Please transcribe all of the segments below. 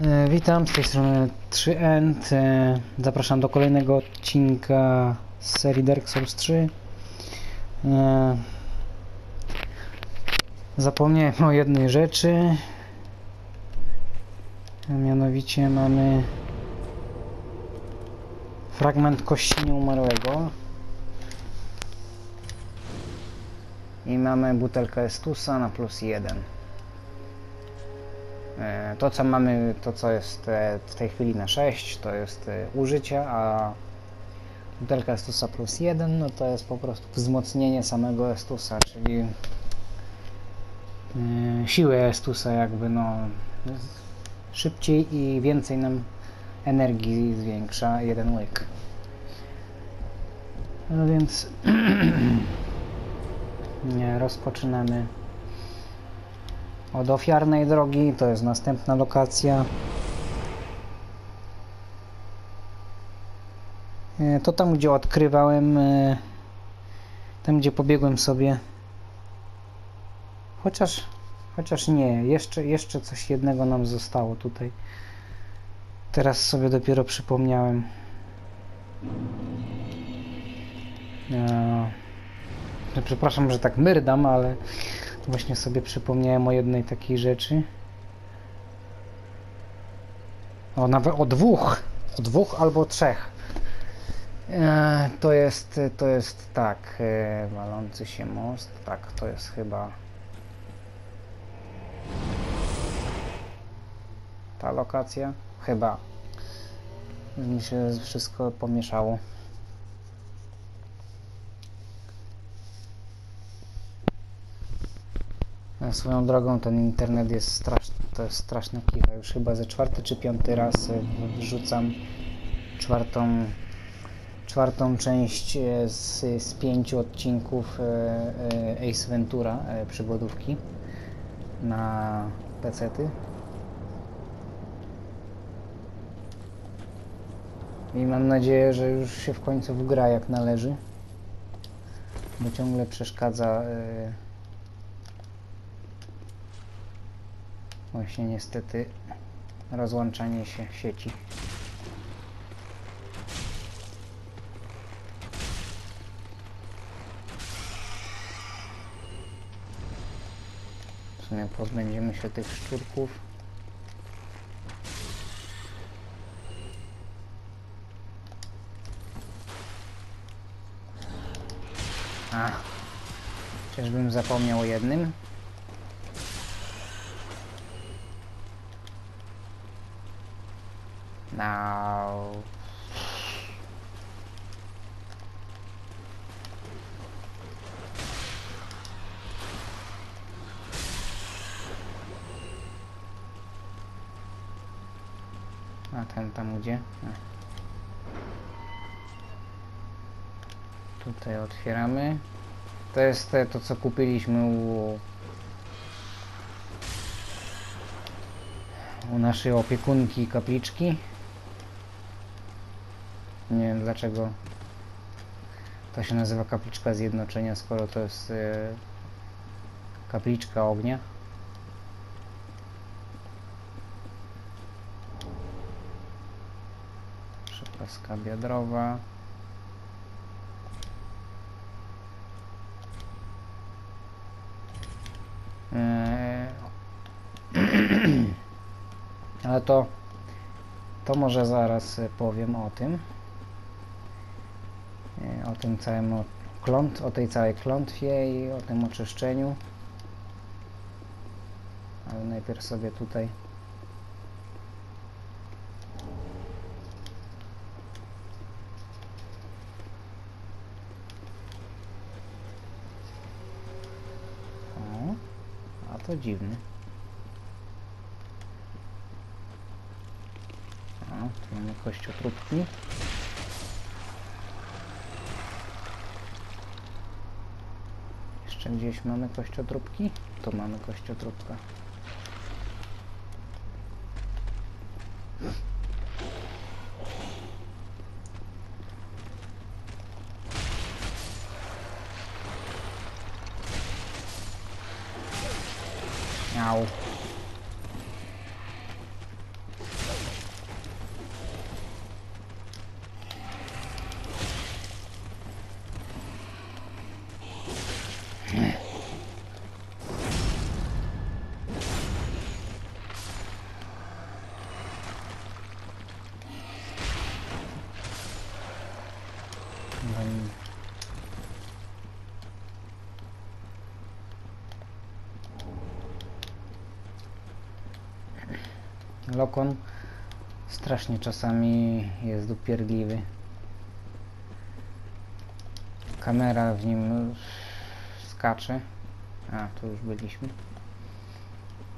E, Witam, z tej strony 3End. E, Zapraszam do kolejnego odcinka z serii Dark Souls 3. E, Zapomniałem o jednej rzeczy. A Mianowicie mamy fragment kości nieumarłego. I mamy butelkę Estusa na plus 1. E, To co mamy, to co jest e, w tej chwili na 6, to jest e, użycie, a butelka Estusa plus 1, no to jest po prostu wzmocnienie samego Estusa, czyli siłę Estusa jakby no szybciej i więcej nam energii zwiększa jeden łyk. No więc rozpoczynamy od ofiarnej drogi, to jest następna lokacja. E, To tam, gdzie odkrywałem, e, tam, gdzie pobiegłem sobie. Chociaż, chociaż nie, jeszcze, jeszcze coś jednego nam zostało tutaj. Teraz sobie dopiero przypomniałem. E, Przepraszam, że tak myrdam, ale Właśnie sobie przypomniałem o jednej takiej rzeczy. O, nawet o dwóch. O dwóch albo trzech. E, to jest, to jest tak, e, walący się most. Tak, to jest chyba ta lokacja. Chyba. Mi się wszystko pomieszało. Swoją drogą ten internet jest straszny, to jest straszna kicha. Już chyba ze czwarty czy piąty raz e, wrzucam czwartą, czwartą część e, z, z pięciu odcinków e, e, Ace Ventura e, przygodówki na pecety. I mam nadzieję, że już się w końcu wgra jak należy. Bo ciągle przeszkadza Właśnie niestety rozłączanie się sieci. W sumie pozbędziemy się tych szczurków. A, czyżbym zapomniał o jednym? No. A ten tam gdzie? Tutaj otwieramy. To jest te, to co kupiliśmy u u naszej opiekunki kapliczki. Nie wiem dlaczego to się nazywa kapliczka zjednoczenia, skoro to jest e, kapliczka ognia. Przepaska biodrowa. Eee, ale to to może zaraz e, powiem o tym E, tym całym o, kląt, o tej całej klątwie i o tym oczyszczeniu. Ale najpierw sobie tutaj. A to dziwne. O, tu mamy kościotróbki. Jeszcze gdzieś mamy kościotróbki? Tu mamy kościotróbka. Lokon strasznie czasami jest upierdliwy. Kamera w nim skacze. A, tu już byliśmy.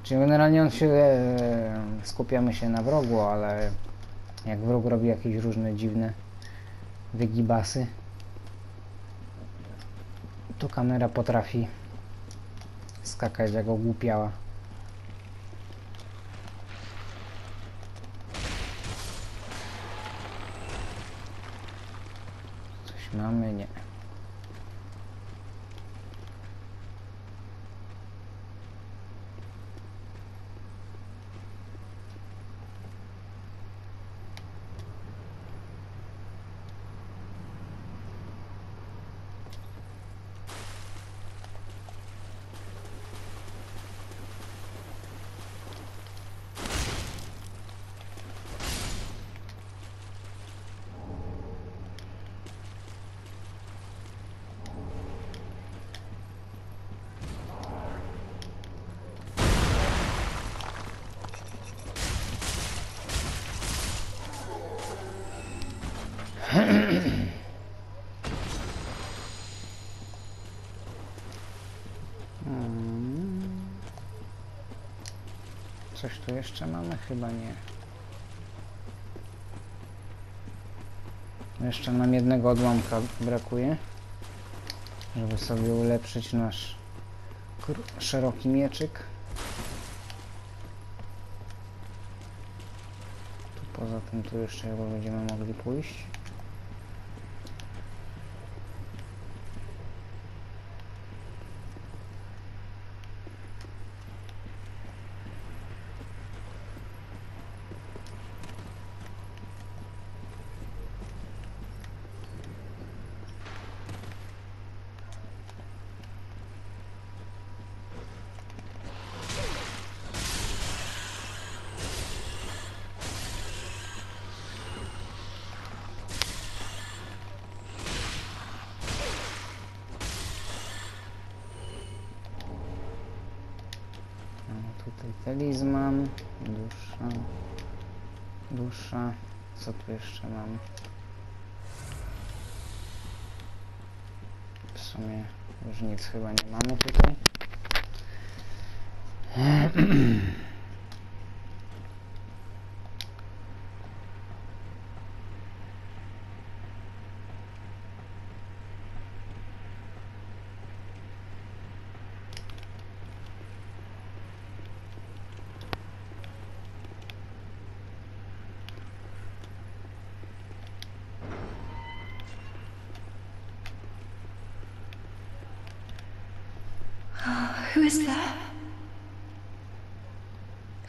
Czyli generalnie on się e, skupiamy się na wrogu, ale jak wróg robi jakieś różne dziwne wygibasy, to kamera potrafi skakać jak ogłupiała. Coś mamy? Nie. Mm. Coś tu jeszcze mamy? Chyba nie. Jeszcze nam jednego odłamka brakuje, żeby sobie ulepszyć nasz szeroki mieczyk. Tu poza tym tu jeszcze będziemy mogli pójść. Mamy tutaj talizman, dusza, dusza. Co tu jeszcze mamy? W sumie już nic chyba nie mamy tutaj. is there?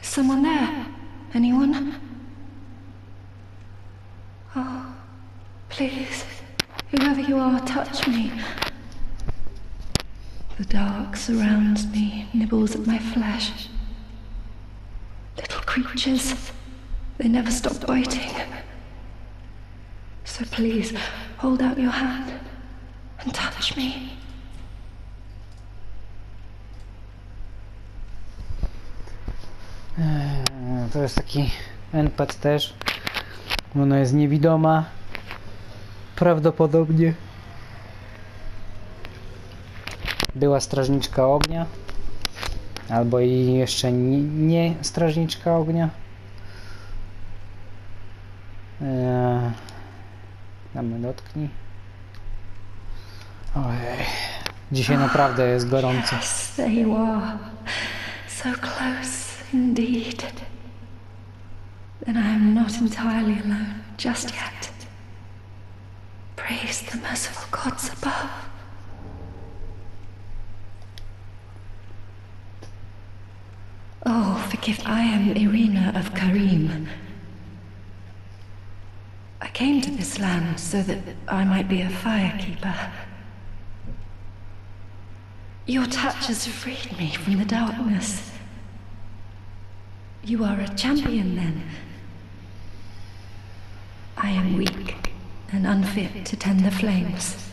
Someone there? Anyone? Oh, please, whoever you are, touch me. The dark surrounds me, nibbles at my flesh. Little creatures, they never stop biting. So please, hold out your hand and touch me. To jest taki NPC też. Ona jest niewidoma. Prawdopodobnie. Była strażniczka ognia. Albo i jeszcze nie, nie strażniczka ognia. Eee, damy dotknij. Ojej. Dzisiaj naprawdę jest gorąco. Yes, there you are. So close indeed. Then I am not entirely alone just yet. Praise the merciful gods above. Oh, forgive, I am Irina of Karim. I came to this land so that I might be a firekeeper. Your touch has freed me from the darkness. You are a champion, then. I am weak and unfit to tend the flames.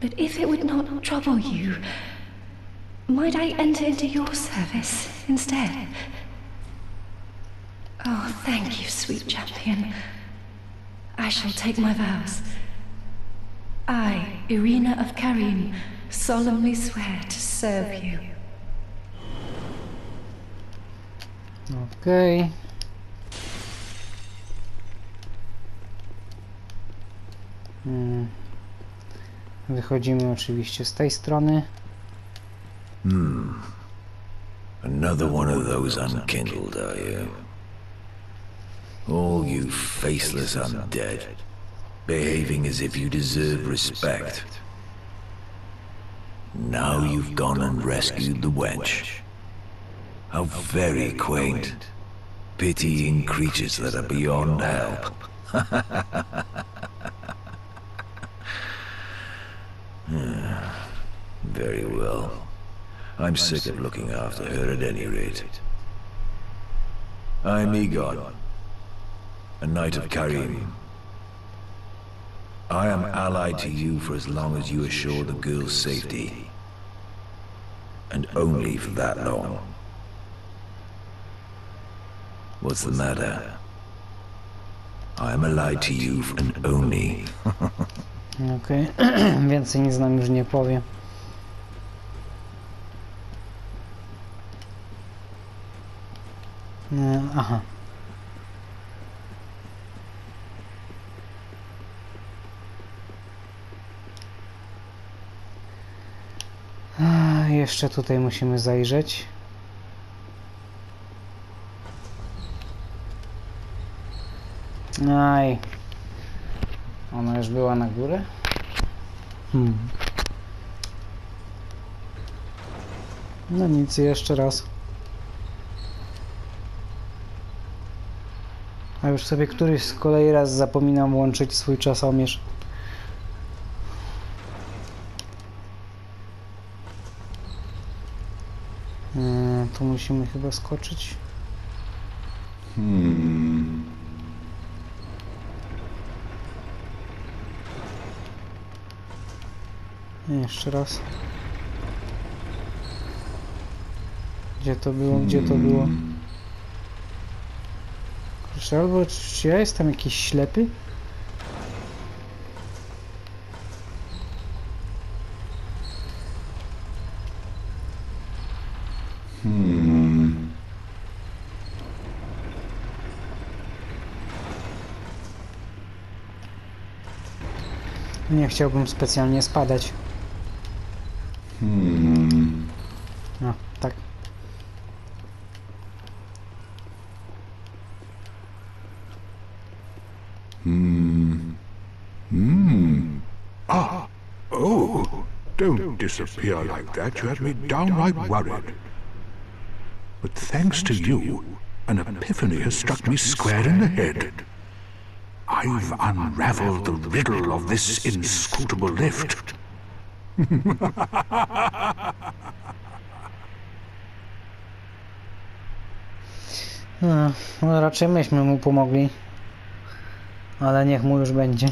But if it would not trouble you, might I enter into your service instead? Oh, thank you, sweet champion. I shall take my vows. I, Irina of Karim, solemnly swear to serve you. Okej. Hmm. Wychodzimy oczywiście z tej strony. Hmm. Another one of those unkindled, are you? All you faceless undead, behaving as if you deserve respect. Now you've gone and rescued the wench. How very quaint. Pitying creatures that are beyond help. very well. I'm sick of looking after her at any rate. I'm Egon, a knight of Karim. I am allied to you for as long as you assure the girl's safety. And only for that long. What's the matter? I am allied to you and only. Okej. Więcej nic nam już nie powie. E, Aha. Jeszcze tutaj musimy zajrzeć. Aj. Już była na górę? Hmm. No nic, jeszcze raz. A już sobie któryś z kolei raz zapominam włączyć swój czasomierz. Eee, tu musimy chyba skoczyć. Jeszcze raz. Gdzie to było? Gdzie to było? Kurczę, albo czy, ja jestem jakiś ślepy? Nie chciałbym specjalnie spadać. Disappear like that. You had me downright worried. But thanks to you, an epiphany has struck me square in the head. I've unraveled the riddle of this inscrutable lift. No, no raczej myśmy mu pomogli. Ale niech mu już będzie.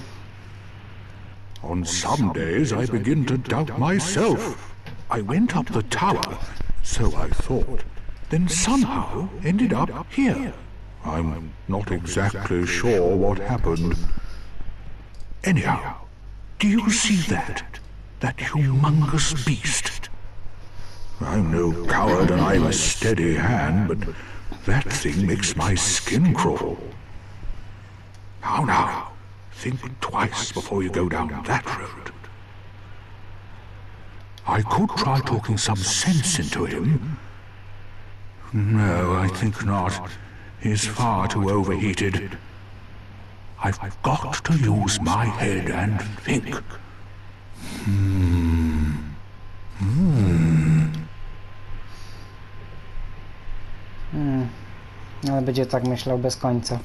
On some days I begin to doubt myself. I went up the tower, so I thought, then somehow ended up here. I'm not exactly sure what happened. Anyhow, do you see that? That humongous beast? I'm no coward and I'm a steady hand, but that thing makes my skin crawl. How now? Think twice before you go down that road. I could try talking some sense into him. No, I think not. He's far too overheated. I've got to use my head and think. Hmm. Hmm. Ale będzie tak myślał bez końca.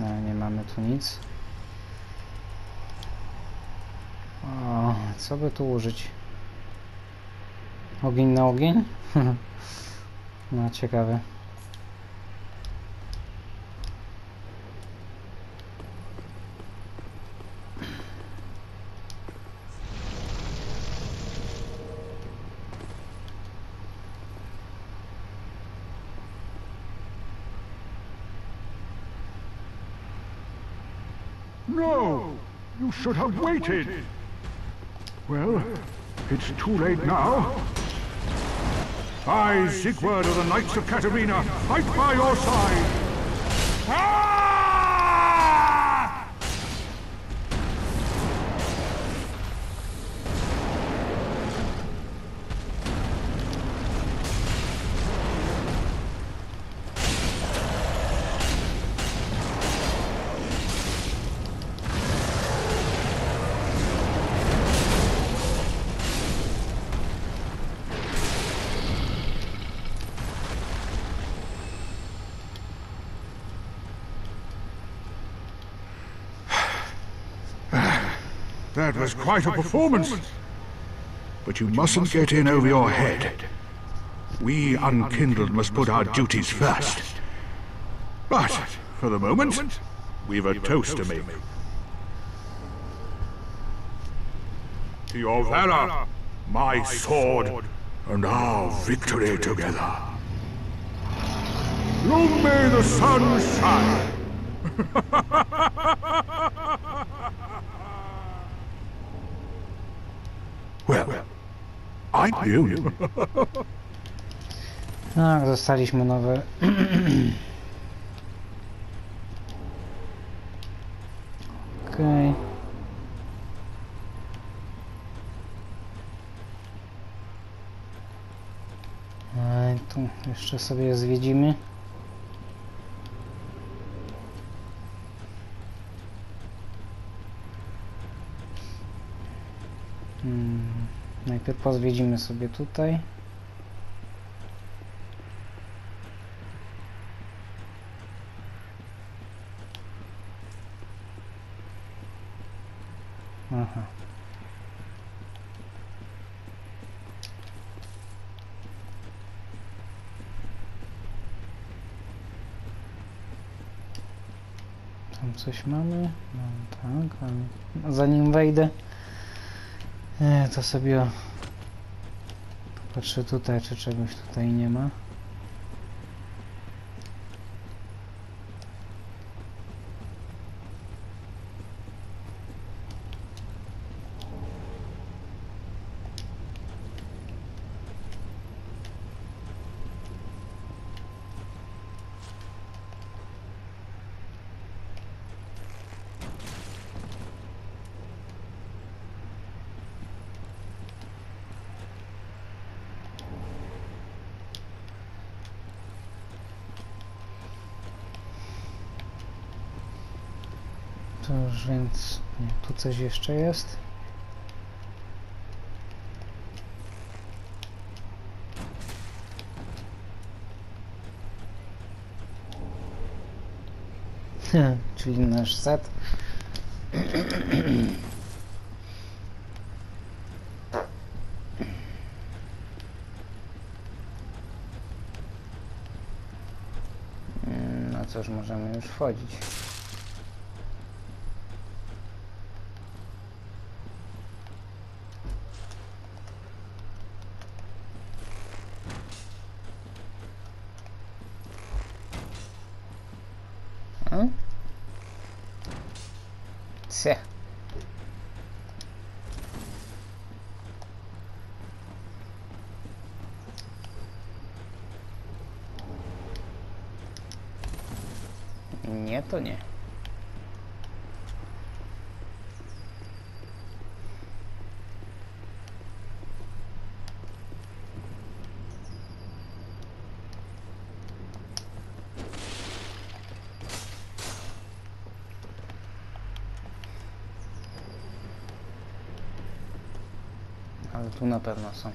No, nie mamy tu nic. O, co by tu użyć? Ogień na ogień? no, ciekawe. Should have waited! Well, it's too late now. I, Sigurd of the Knights of Katarina, fight by your side! Ah! That was quite a performance. But you mustn't get in over your head. We unkindled must put our duties first. But, for the moment, we've a toast to make. To your valor, my sword, and our victory together. Long may the sun shine! I knew you. Tak, dostaliśmy nowe. Okej. Okay. Tu jeszcze sobie zwiedzimy. Hmm. Najpierw pozwiedzimy sobie tutaj. Aha. Tam coś mamy? No tak, ale zanim wejdę, e, to sobie patrzę tutaj, czy czegoś tutaj nie ma. To już więc... Nie, tu coś jeszcze jest. Czyli nasz set. No cóż, możemy już wchodzić. A? Cie. Nie, to nie. Ale tu na pewno są.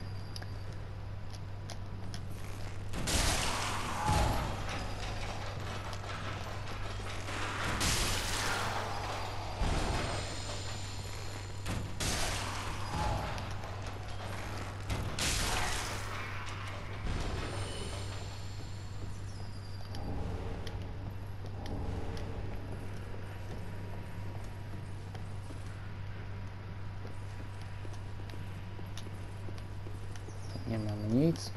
Nie mamy nic.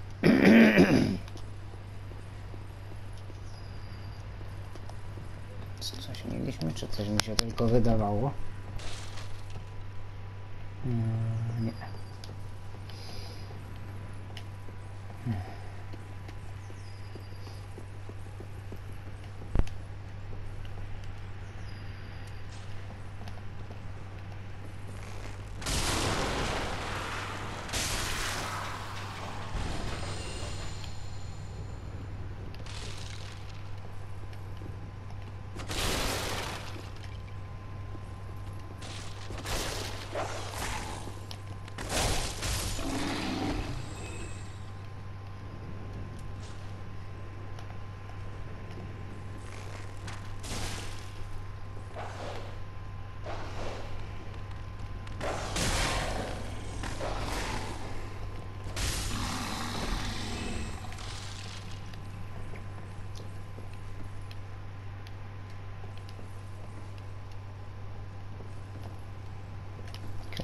Coś mieliśmy, czy coś mi się tylko wydawało? Mm, nie.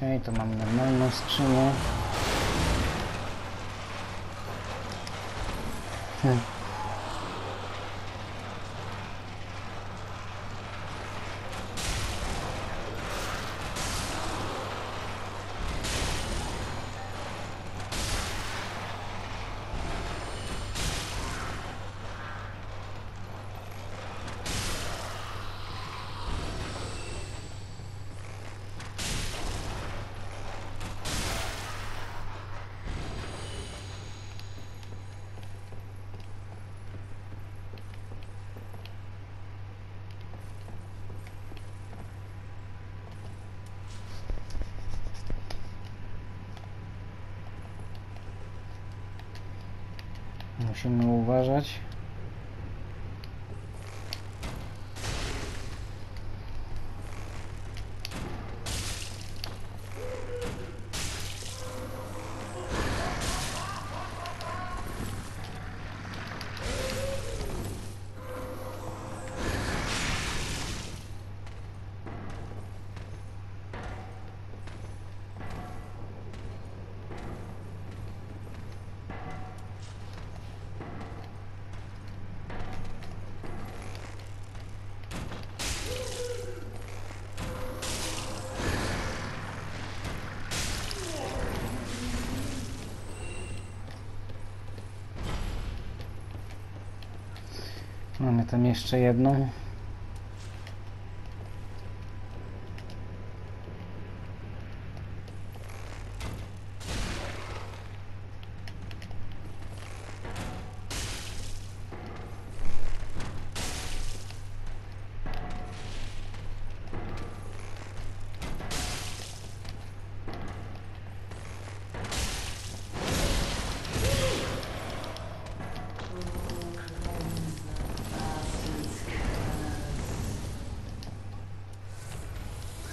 Okej, to mam normalną skrzynię. Hmm. Musimy uważać. Mamy tam jeszcze jedną.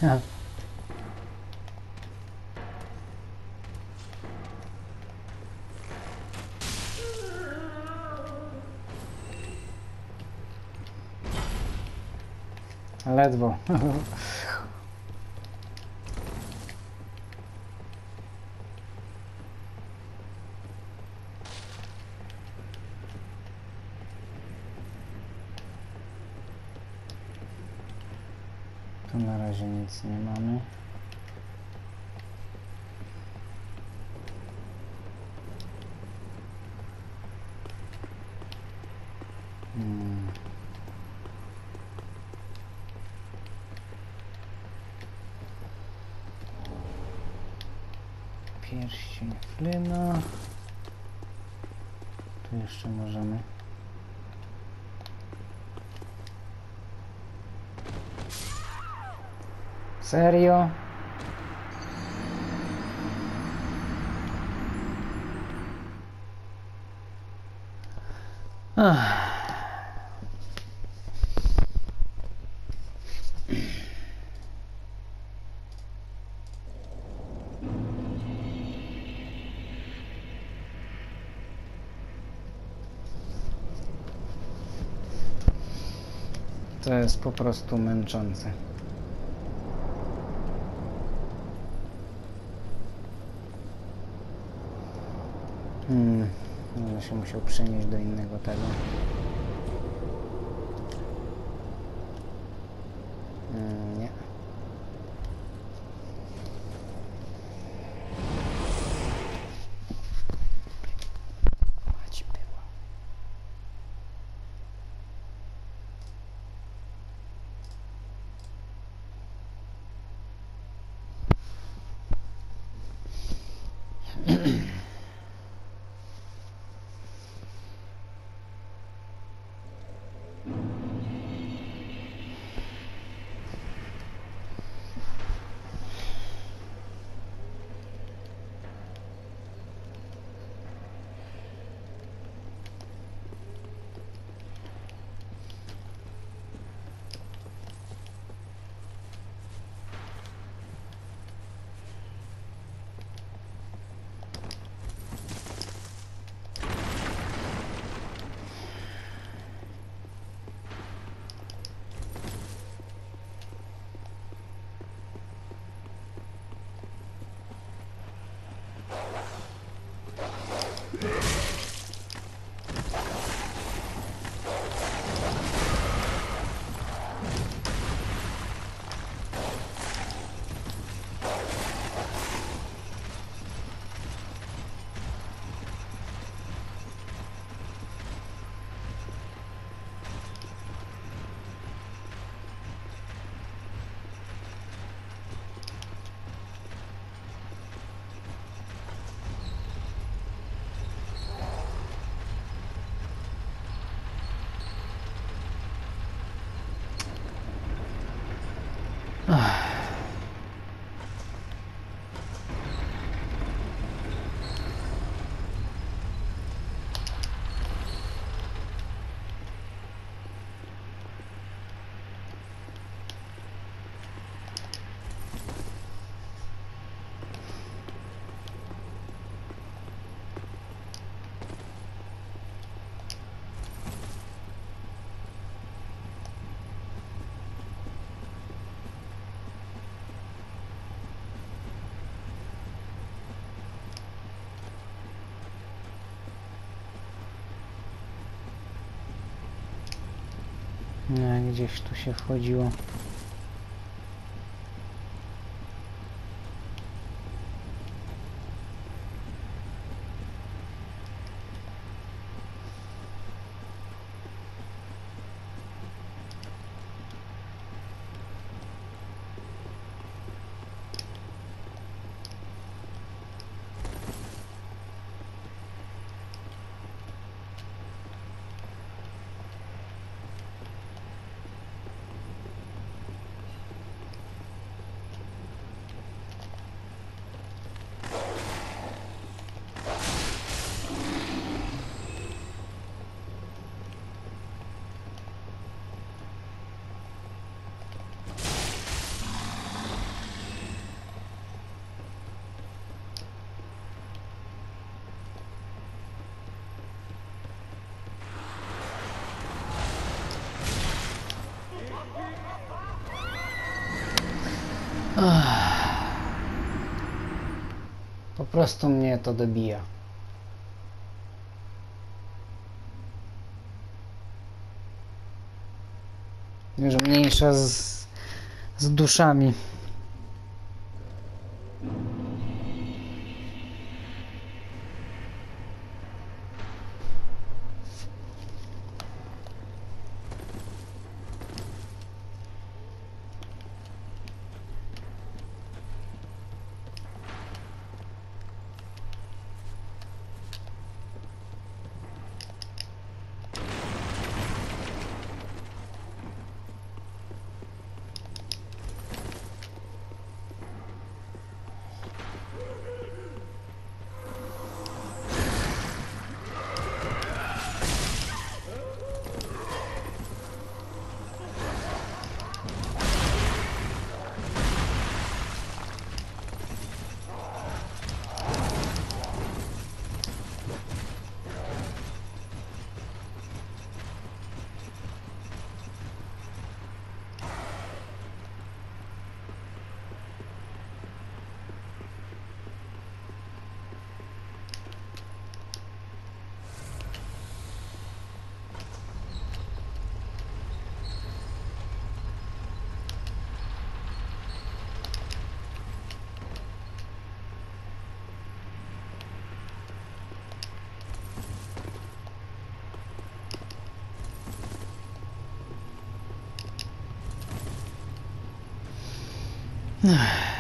Ja. Ledwo. Tu na razie nic nie mamy. Hmm. Pierścień Flyna. Tu jeszcze możemy Serio? Ach. To jest po prostu męczące. Hmm, będę się musiał przenieść do innego tego. No, gdzieś tu się wchodziło. Prostu mnie to dobija. Już mniejsza z, z duszami. 唉。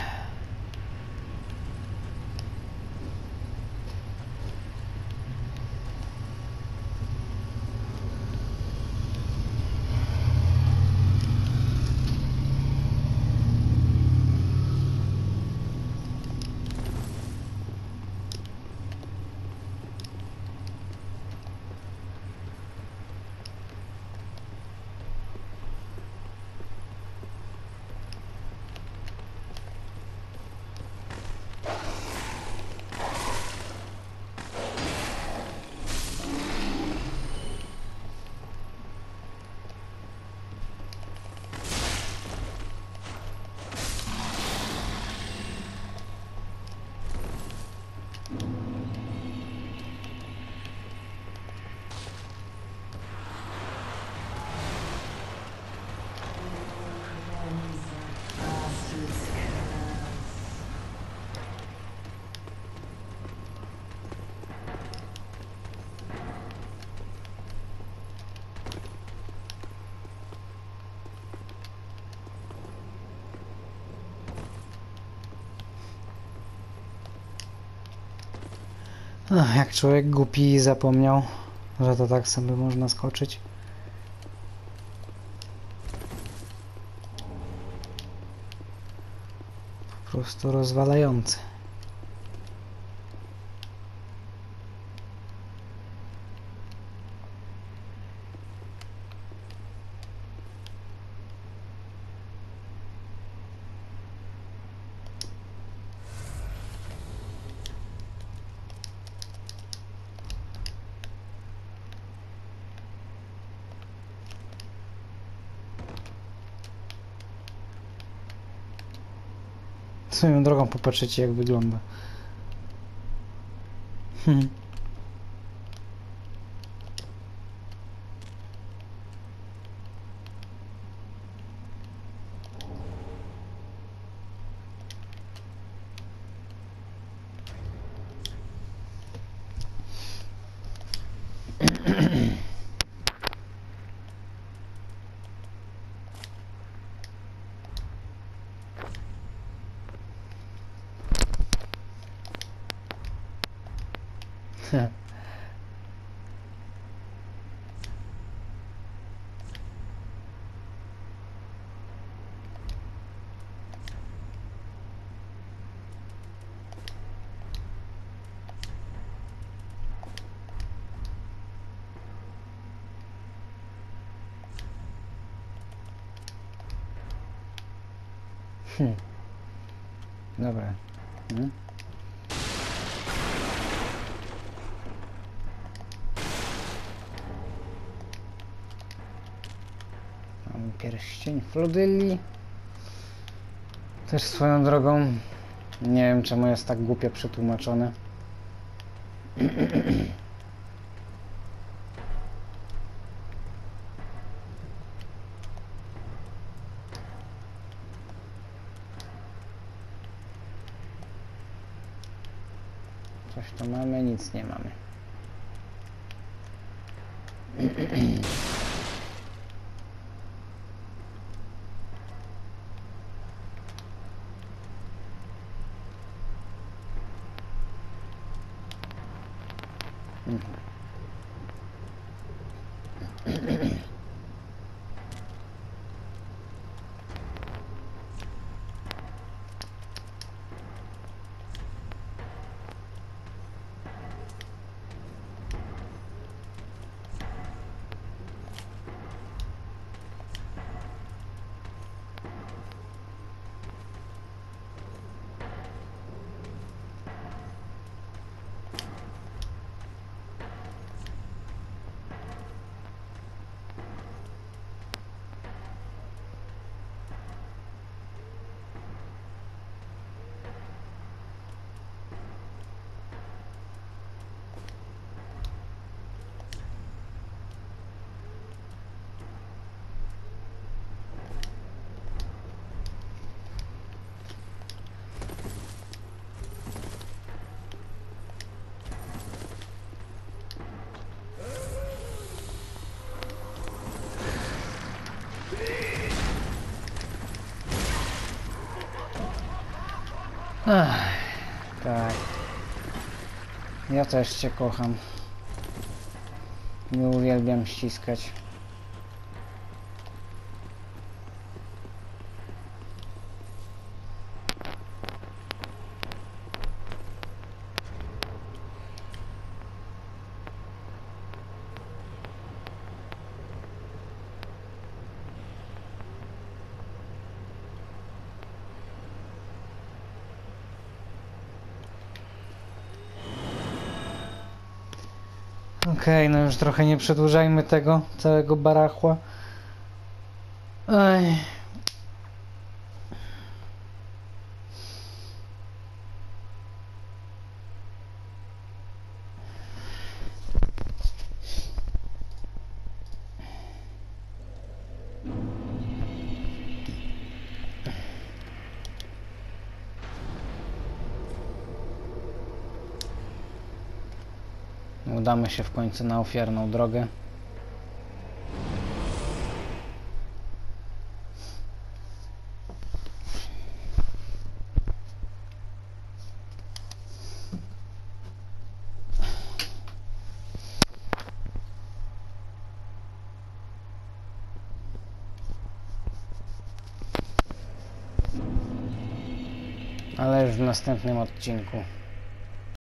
Ach, jak człowiek głupi zapomniał, że to tak sobie można skoczyć. Po prostu rozwalający. Swoją drogą popatrzycie jak wygląda. Hmm. Dobra. Hmm? Mamy pierścień Flodylli. Też swoją drogą. Nie wiem czemu jest tak głupio przetłumaczone. Coś tu mamy, nic nie mamy. Ach, tak. Ja też cię kocham. Nie uwielbiam ściskać. Okej, no już trochę nie przedłużajmy tego całego barachła. Ej. Udamy się w końcu na ofiarną drogę. Ale już w następnym odcinku.